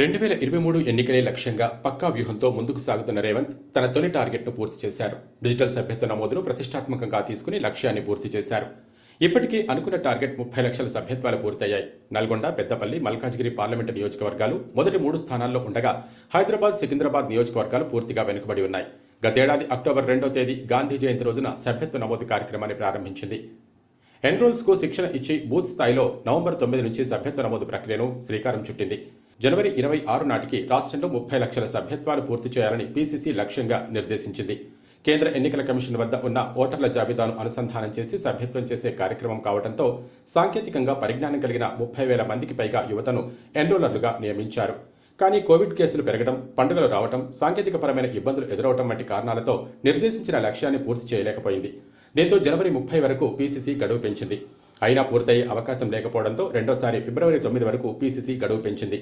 రెండు వేల ఇరవై మూడు ఎన్నికలే లక్ష్యంగా పక్కా వ్యూహంతో ముందుకు సాగుతున్న రేవంత్ తన తొలి టార్గెట్ను పూర్తి చేశారు. డిజిటల్ సభ్యత్వ నమోదును ప్రతిష్టాత్మకంగా తీసుకుని లక్ష్యాన్ని పూర్తి చేశారు. ఇప్పటికీ అనుకున్న టార్గెట్ ముప్పై లక్షల సభ్యత్వాలు పూర్తయ్యాయి. నల్గొండ పెద్దపల్లి మల్కాజ్గిరి పార్లమెంటు నియోజకవర్గాలు మొదటి మూడు స్థానాల్లో ఉండగా హైదరాబాద్ సికింద్రాబాద్ నియోజకవర్గాలు పూర్తిగా వెనుకబడి ఉన్నాయి. గతేడాది అక్టోబర్ రెండో తేదీ గాంధీ జయంతి రోజున సభ్యత్వ నమోదు కార్యక్రమాన్ని ప్రారంభించింది. ఎన్రోల్స్కు శిక్షణ ఇచ్చి బూత్ స్థాయిలో నవంబర్ తొమ్మిది నుంచి సభ్యత్వ నమోదు ప్రక్రియను శ్రీకారం చుట్టింది. జనవరి ఇరవై ఆరు నాటికి రాష్ట్రంలో ముప్పై లక్షల సభ్యత్వాలు పూర్తి చేయాలని పీసీసీ లక్ష్యంగా నిర్దేశించింది. కేంద్ర ఎన్నికల కమిషన్ వద్ద ఉన్న ఓటర్ల జాబితాను అనుసంధానం చేసి సభ్యత్వం చేసే కార్యక్రమం కావడంతో సాంకేతికంగా పరిజ్ఞానం కలిగిన ముప్పై వేల మందికి పైగా యువతను ఎన్రోలర్లుగా నియమించారు. కానీ కోవిడ్ కేసులు పెరగడం పండుగలు రావడం సాంకేతికపరమైన ఇబ్బందులు ఎదురవడం వంటి కారణాలతో నిర్దేశించిన లక్ష్యాన్ని పూర్తి చేయలేకపోయింది. దీంతో జనవరి ముప్పై వరకు పీసీసీ గడువు పెంచింది. అయినా పూర్తయ్యే అవకాశం లేకపోవడంతో రెండోసారి ఫిబ్రవరి తొమ్మిది వరకు పీసీసీ గడువు పెంచింది.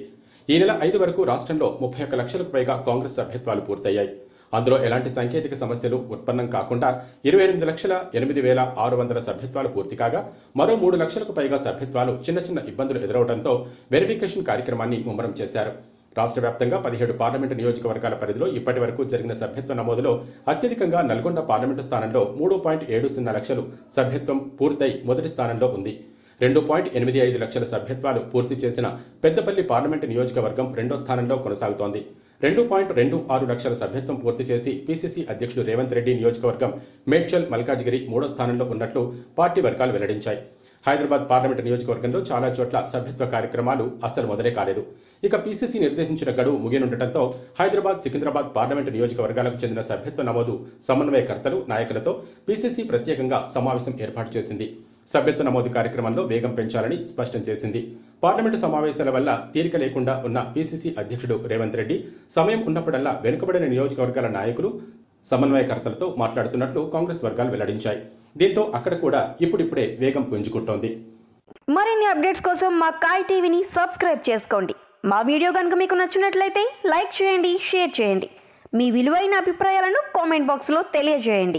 ఈ నెల ఐదు వరకు రాష్ట్రంలో ముప్పై ఒక్క లక్షలకు పైగా కాంగ్రెస్ సభ్యత్వాలు పూర్తయ్యాయి. అందులో ఎలాంటి సాంకేతిక సమస్యలు ఉత్పన్నం కాకుండా ఇరవై ఎనిమిది లక్షల ఎనిమిది వేల ఆరు వందల సభ్యత్వాలు పూర్తి కాగా మరో మూడు లక్షలకు పైగా సభ్యత్వాలు చిన్న చిన్న ఇబ్బందులు ఎదురవడంతో వెరిఫికేషన్ కార్యక్రమాన్ని ముమ్మరం చేశారు. రాష్ట్ర వ్యాప్తంగా పదిహేడు పార్లమెంటు నియోజకవర్గాల పరిధిలో ఇప్పటి వరకు జరిగిన సభ్యత్వ నమోదులో అత్యధికంగా నల్గొండ పార్లమెంటు స్థానంలో మూడు పాయింట్ ఏడు సున్నా లక్షలు సభ్యత్వం పూర్తయి మొదటి స్థానంలో ఉంది. రెండు పాయింట్ ఎనిమిది ఐదు లక్షల సభ్యత్వాలు పూర్తి చేసిన పెద్దపల్లి పార్లమెంటు నియోజకవర్గం రెండో స్థానంలో కొనసాగుతోంది. రెండు పాయింట్ రెండు ఆరు లక్షల సభ్యత్వం పూర్తి చేసి పీసీసీ అధ్యక్షుడు రేవంత్ రెడ్డి నియోజకవర్గం మేడ్చల్ మల్కాజిగిరి మూడో స్థానంలో ఉన్నట్లు పార్టీ వర్గాలు వెల్లడించాయి. హైదరాబాద్ పార్లమెంటు నియోజకవర్గంలో చాలా చోట్ల సభ్యత్వ కార్యక్రమాలు అస్సలు మొదలే కాలేదు. ఇక పీసీసీ నిర్దేశించిన గడువు ముగియనుండటంతో హైదరాబాద్ సికింద్రాబాద్ పార్లమెంటు నియోజకవర్గాలకు చెందిన సభ్యత్వ నమోదు సమన్వయకర్తలు నాయకులతో పీసీసీ ప్రత్యేకంగా సమావేశం ఏర్పాటు చేసింది. సభ్యత్వ నమోదు కార్యక్రమంలో వేగం పెంచాలని స్పష్టం చేసింది. పార్లమెంటు సమావేశాల వల్ల తీరిక లేకుండా ఉన్న పీసీసీ అధ్యక్షుడు రేవంత్ రెడ్డి సమయం ఉన్నప్పుడల్లా వెనుకబడిన నియోజకవర్గాల నాయకులు సమన్వయకర్తలతో మాట్లాడుతున్నట్లు కాంగ్రెస్ వర్గాలు వెల్లడించాయి. దీంతో అక్కడ కూడా ఇప్పుడిప్పుడే వేగం పుంజుకుంటోంది. మరిన్ని అప్డేట్స్ కోసం మా కాయ్ టీవీని సబ్స్క్రైబ్ చేసుకోండి. మా వీడియో కనుక మీకు నచ్చినట్లయితే లైక్ చేయండి షేర్ చేయండి. మీ విలువైన అభిప్రాయాలను కామెంట్ బాక్స్లో తెలియజేయండి.